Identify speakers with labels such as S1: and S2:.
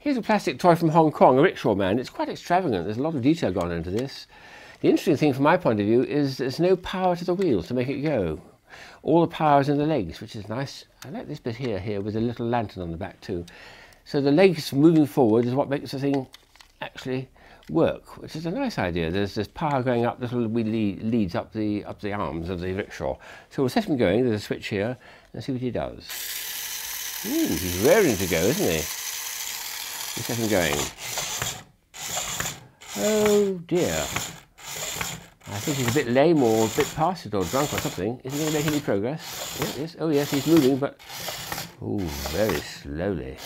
S1: Here's a plastic toy from Hong Kong, a rickshaw man. It's quite extravagant. There's a lot of detail gone into this. The interesting thing from my point of view is there's no power to the wheels to make it go. All the power is in the legs, which is nice. I like this bit here, here with a little lantern on the back too. So the legs moving forward is what makes the thing actually work, which is a nice idea. There's this power going up, this little lead, leads up the up the arms of the rickshaw. So we'll set him going. There's a switch here, and see what he does. Ooh, he's raring to go, isn't he? We set him going. Oh dear. I think he's a bit lame or a bit past it or drunk or something. Is he going to make any progress? Yes. Oh yes, he's moving, but oh, very slowly.